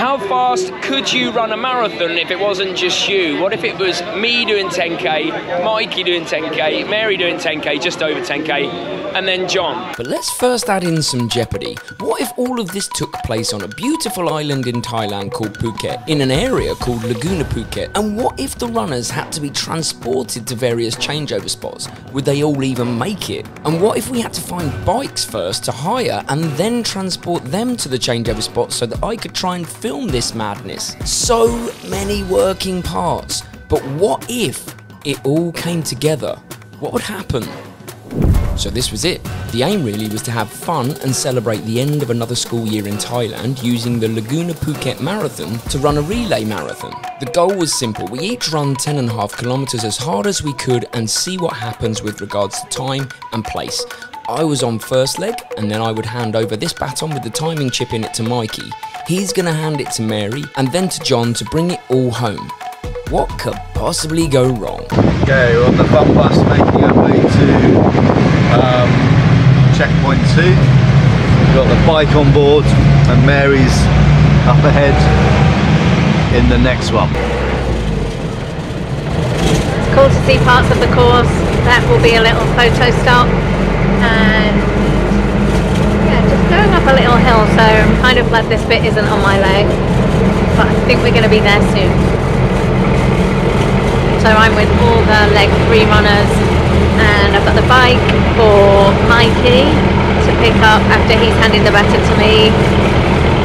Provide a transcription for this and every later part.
how fast could you run a marathon if it wasn't just you? What if it was me doing 10k, Mikey doing 10k, Mary doing 10k, just over 10k, and then John. But let's first add in some jeopardy. What if all of this took place on a beautiful island in Thailand called Phuket, in an area called Laguna Phuket? And what if the runners had to be transported to various changeover spots? Would they all even make it? And what if we had to find bikes first to hire and then transport them to the changeover spots so that I could try and film this madness? So many working parts. But what if it all came together? What would happen? So this was it. The aim really was to have fun and celebrate the end of another school year in Thailand using the Laguna Phuket Marathon to run a relay marathon. The goal was simple. We each run 10.5 kilometres as hard as we could and see what happens with regards to time and place. I was on first leg and then I would hand over this baton with the timing chip in it to Mikey. He's going to hand it to Mary and then to John to bring it all home. What could possibly go wrong? Okay, we're on the fun bus making our way to um, checkpoint two. We've got the bike on board and Mary's up ahead in the next one. It's cool to see parts of the course. That will be a little photo stop and yeah, just going up a little hill so I'm kind of glad this bit isn't on my leg but I think we're going to be there soon. So I'm with all the leg 3 runners and I've got the bike for Mikey to pick up after he's handed the baton to me.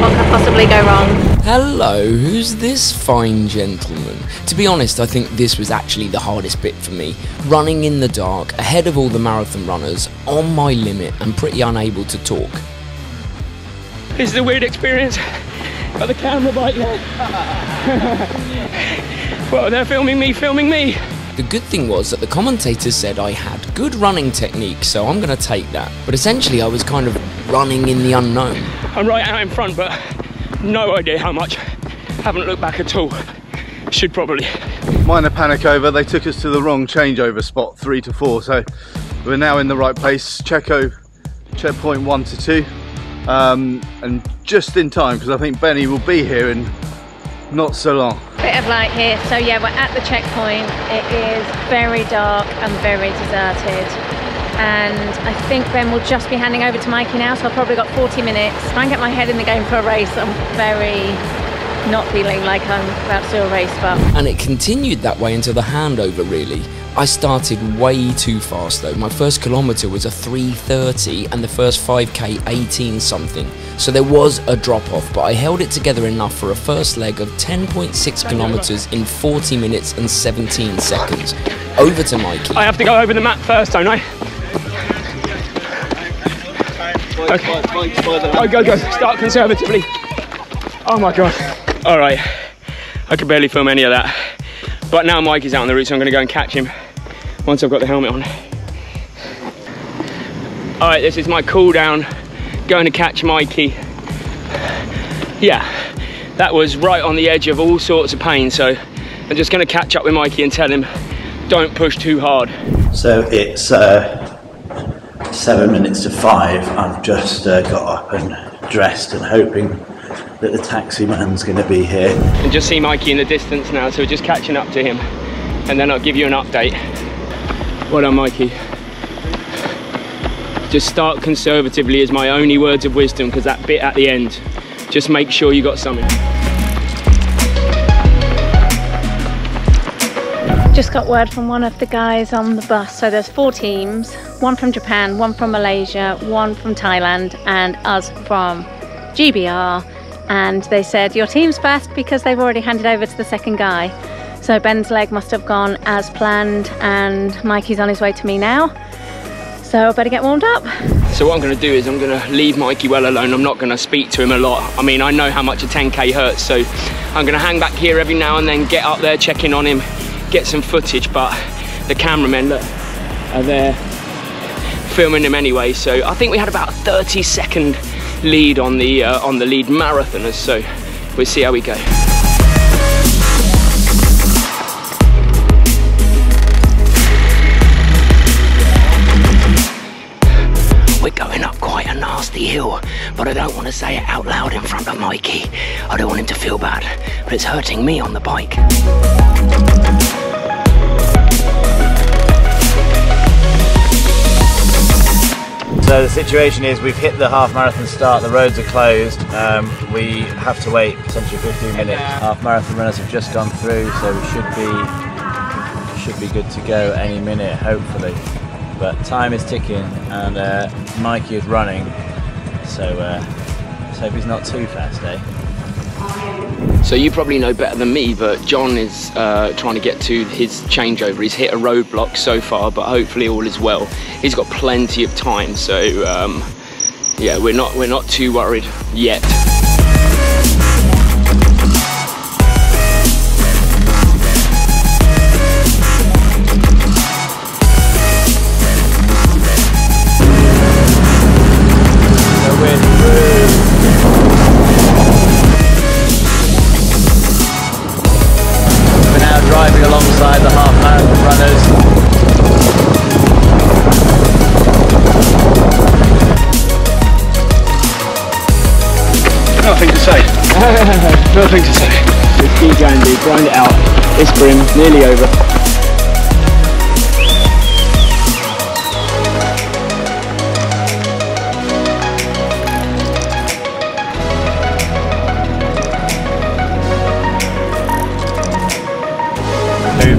What could possibly go wrong? Hello, who's this fine gentleman? To be honest, I think this was actually the hardest bit for me. Running in the dark, ahead of all the marathon runners, on my limit and pretty unable to talk. This is a weird experience. Got the camera bike. well, they're filming me, filming me. The good thing was that the commentators said I had good running technique, so I'm going to take that. But essentially, I was kind of running in the unknown. I'm right out in front, but no idea how much. Haven't looked back at all. Should probably. Minor panic over, they took us to the wrong changeover spot, three to four, so we're now in the right place. Checo, checkpoint one to two. Um, and just in time, because I think Benny will be here in not so long bit of light here. So yeah, we're at the checkpoint. It is very dark and very deserted. And I think Ben will just be handing over to Mikey now, so I've probably got 40 minutes. Try and get my head in the game for a race. I'm very not feeling like I'm about to a race, but... And it continued that way until the handover, really. I started way too fast though. My first kilometre was a 3.30 and the first 5k 18 something. So there was a drop off, but I held it together enough for a first leg of 10.6 kilometres in 40 minutes and 17 seconds. Over to Mikey. I have to go over the map first, don't I? Okay. Oh, go, go. Start conservatively. Oh my god. All right. I could barely film any of that. But now Mikey's out on the route, so I'm going to go and catch him once I've got the helmet on. All right, this is my cool down, going to catch Mikey. Yeah, that was right on the edge of all sorts of pain, so I'm just gonna catch up with Mikey and tell him, don't push too hard. So it's uh, seven minutes to five. I've just uh, got up and dressed and hoping that the taxi man's gonna be here. And just see Mikey in the distance now, so we're just catching up to him. And then I'll give you an update. Well done, Mikey. Just start conservatively is my only words of wisdom because that bit at the end, just make sure you got something. Just got word from one of the guys on the bus. So there's four teams, one from Japan, one from Malaysia, one from Thailand, and us from GBR. And they said, your team's fast because they've already handed over to the second guy. So Ben's leg must have gone as planned and Mikey's on his way to me now. So I better get warmed up. So what I'm gonna do is I'm gonna leave Mikey well alone. I'm not gonna speak to him a lot. I mean, I know how much a 10K hurts, so I'm gonna hang back here every now and then, get up there, check in on him, get some footage, but the cameramen, look, are there filming him anyway. So I think we had about a 30 second lead on the, uh, on the lead marathoners, so we'll see how we go. We're going up quite a nasty hill, but I don't want to say it out loud in front of Mikey. I don't want him to feel bad, but it's hurting me on the bike. So the situation is we've hit the half marathon start, the roads are closed, um, we have to wait potentially 15 minutes. Half marathon runners have just gone through so we should be should be good to go any minute hopefully. But time is ticking and uh, Mikey is running so uh, let's hope he's not too fast eh? So you probably know better than me, but John is uh, trying to get to his changeover. He's hit a roadblock so far, but hopefully all is well. He's got plenty of time, so um, yeah, we're not we're not too worried yet.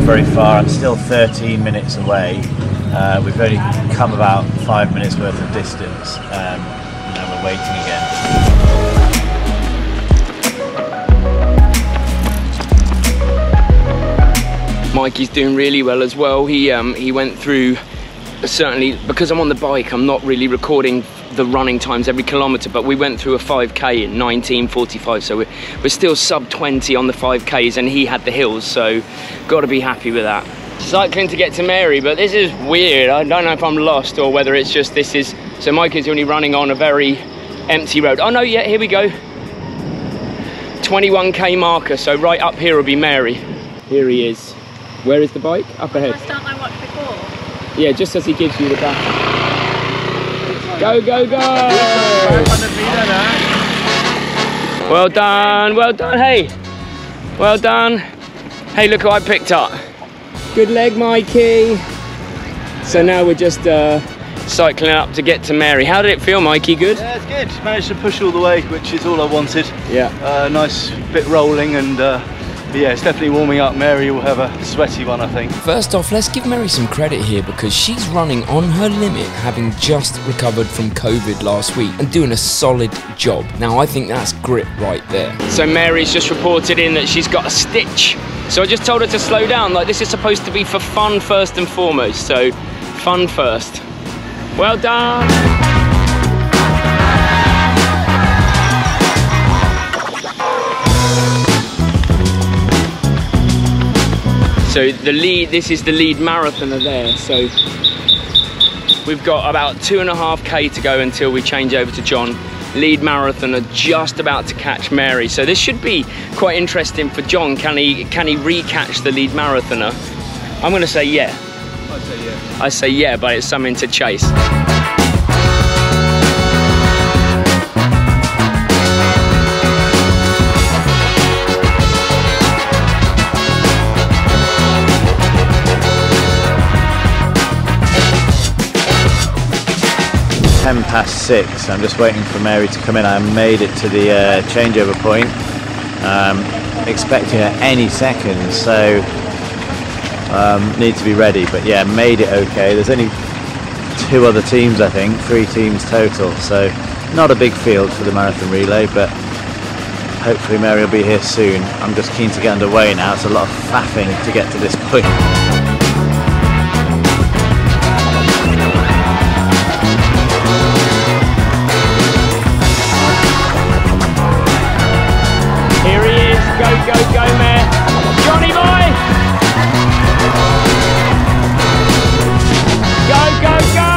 Very far. I'm still 13 minutes away. Uh, we've only come about five minutes worth of distance, um, and we're waiting again. Mikey's doing really well as well. He um, he went through certainly because I'm on the bike. I'm not really recording the running times every kilometre, but we went through a 5k in 19:45, so we're, we're still sub 20 on the 5ks, and he had the hills, so got to be happy with that. Cycling to get to Mary, but this is weird. I don't know if I'm lost or whether it's just this is. So Mikey's only running on a very empty road. Oh no, yeah, here we go. 21k marker, so right up here will be Mary. Here he is. Where is the bike? Up ahead. start my watch before. Yeah, just as he gives you the back. Go, go, go! Well done, well done, hey! Well done. Hey, look who I picked up. Good leg, Mikey. So now we're just uh, cycling up to get to Mary. How did it feel, Mikey? Good? Yeah, it's good. Managed to push all the way, which is all I wanted. Yeah. Uh, nice bit rolling and uh, yeah, it's definitely warming up. Mary will have a sweaty one, I think. First off, let's give Mary some credit here because she's running on her limit, having just recovered from COVID last week and doing a solid job. Now, I think that's grit right there. So Mary's just reported in that she's got a stitch. So I just told her to slow down. Like this is supposed to be for fun first and foremost. So fun first. Well done. So the lead, this is the lead marathoner there. So we've got about two and a half K to go until we change over to John. Lead marathoner just about to catch Mary. So this should be quite interesting for John. Can he can he recatch the lead marathoner? I'm gonna say yeah. I say yeah. I say yeah, but it's something to chase. Ten past six. I'm just waiting for Mary to come in. I made it to the uh, changeover point, um, expecting her any second. So um, need to be ready. But yeah, made it okay. There's only two other teams, I think, three teams total. So not a big field for the marathon relay, but hopefully Mary will be here soon. I'm just keen to get underway now. It's a lot of faffing to get to this point. Here he is. Go, go, go, Mare. Johnny boy. Go, go, go.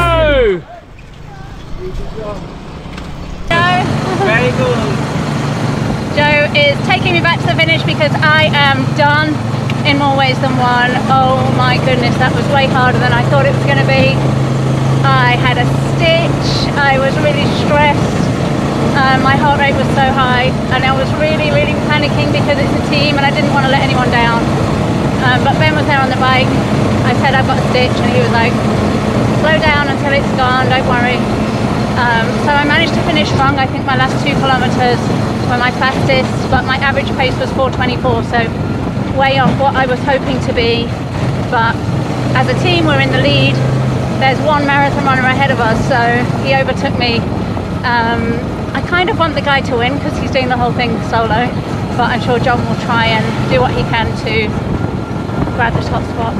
Joe. Very good. Joe is taking me back to the finish because I am done in more ways than one. Oh my goodness, that was way harder than I thought it was going to be. I had a stitch. I was really stressed. Uh, my heart rate was so high, and I was really, really panicking because it's a team, and I didn't want to let anyone down. Um, but Ben was there on the bike. I said I've got a stitch, and he was like, "Slow down until it's gone. Don't worry." Um, so I managed to finish strong. I think my last two kilometres were my fastest, but my average pace was 4:24, so way off what I was hoping to be. But as a team, we're in the lead. There's one marathon runner ahead of us, so he overtook me. Um, I kind of want the guy to win because he's doing the whole thing solo, but I'm sure John will try and do what he can to grab the top spot.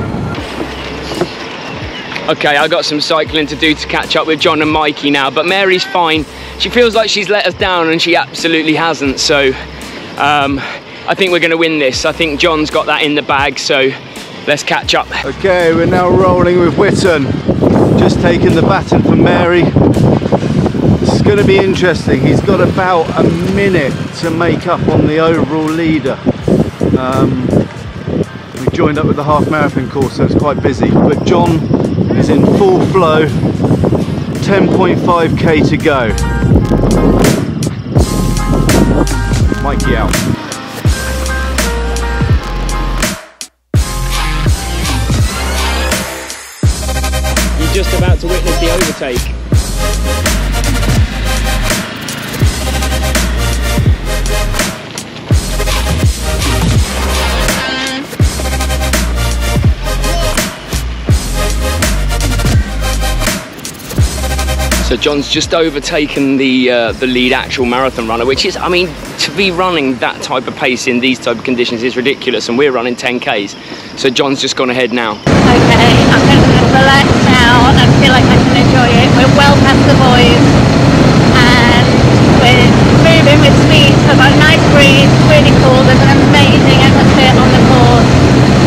Okay, I got some cycling to do to catch up with John and Mikey now, but Mary's fine. She feels like she's let us down and she absolutely hasn't, so um, I think we're going to win this. I think John's got that in the bag, so let's catch up. Okay, we're now rolling with Witten. Just taking the baton from Mary. Going to be interesting. He's got about a minute to make up on the overall leader. Um, we joined up with the half marathon course, so it's quite busy. But John is in full flow. 10.5k to go. Mikey out. You're just about to witness the overtake. So John's just overtaken the uh, the lead actual marathon runner, which is, I mean, to be running that type of pace in these type of conditions is ridiculous, and we're running 10k's. So John's just gone ahead now. Okay, I'm going to relax now and feel like I can enjoy it. We're well past the boys and we're moving with speed. So I've got a nice breeze, really cool. There's an amazing atmosphere on the course.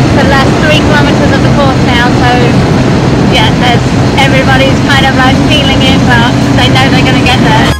It's the last three kilometres of the course now, so yeah, there's everybody's kind of like feeling it, but they know they're going to get there.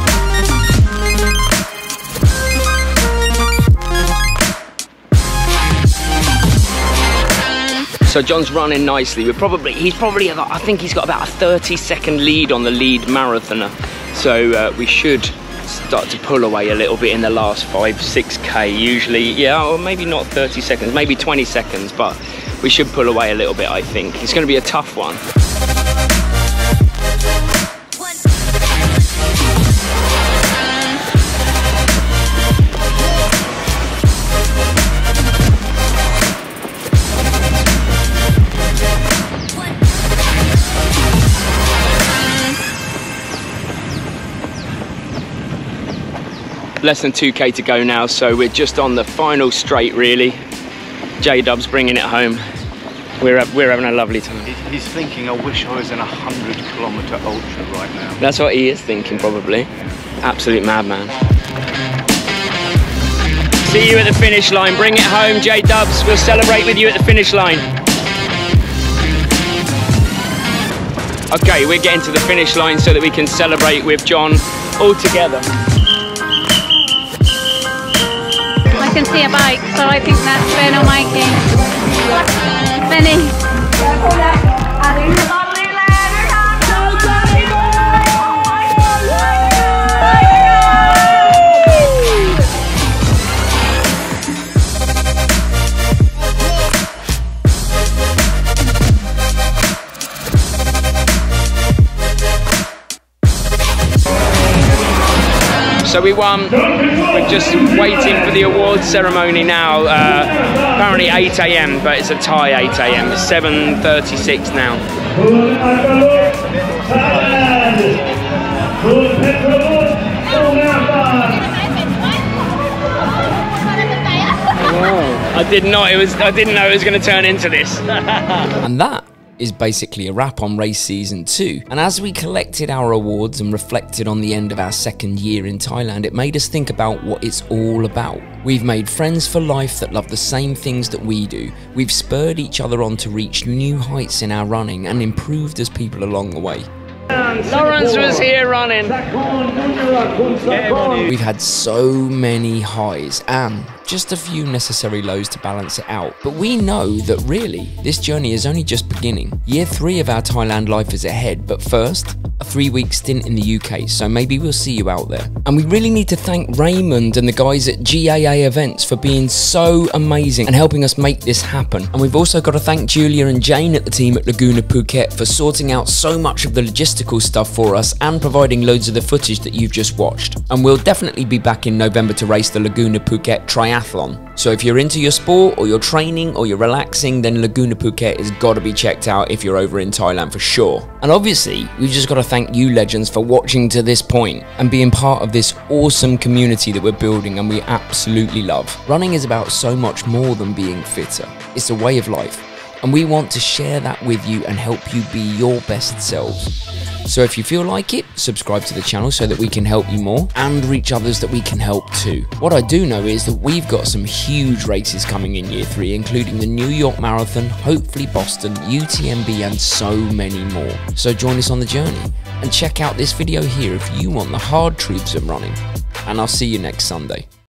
So John's running nicely. We're probably he's probably about, I think he's got about a 30 second lead on the lead marathoner. So uh, we should start to pull away a little bit in the last five, six k. Usually, yeah, or maybe not 30 seconds, maybe 20 seconds, but we should pull away a little bit. I think it's going to be a tough one. Less than 2k to go now so we're just on the final straight really. J-dub's bringing it home. We're, we're having a lovely time. He's thinking, I wish I was in a 100 kilometre ultra right now. that's what he is thinking probably. Absolute madman. See you at the finish line. Bring it home j-dubs. We'll celebrate with you at the finish line. Okay we're getting to the finish line so that we can celebrate with john all together can see a bike, so I think that's Ben or Mikey. Benny. So we won. We're just waiting for the award ceremony now. Uh, apparently 8 a.m., but it's a tie 8 a.m. It's 7:36 now. I did not. It was. I didn't know it was going to turn into this. And that is basically a wrap on race season 2. And as we collected our awards and reflected on the end of our second year in Thailand, it made us think about what it's all about. We've made friends for life that love the same things that we do. We've spurred each other on to reach new heights in our running and improved as people along the way. Uh, Lawrence was here running. We've had so many highs and just a few necessary lows to balance it out. But we know that really, this journey is only just beginning. Year three of our Thailand life is ahead, but first, a three week stint in the UK, so maybe we'll see you out there. And we really need to thank Raymond and the guys at GAA Events for being so amazing and helping us make this happen. And we've also got to thank Julia and Jane at the team at Laguna Phuket for sorting out so much of the logistical stuff for us and providing loads of the footage that you've just watched. And we'll definitely be back in November to race the Laguna Phuket Triathlon. So if you're into your sport or you're training or you're relaxing, then Laguna Phuket has got to be checked out if you're over in Thailand for sure. And obviously, we've just got to thank you legends for watching to this point and being part of this awesome community that we're building and we absolutely love. Running is about so much more than being fitter. It's a way of life. And we want to share that with you and help you be your best selves. So if you feel like it, subscribe to the channel so that we can help you more and reach others that we can help too. What I do know is that we've got some huge races coming in year three, including the New York Marathon, hopefully Boston, UTMB, and so many more. So join us on the journey and check out this video here if you want the hard truths of running. And I'll see you next Sunday.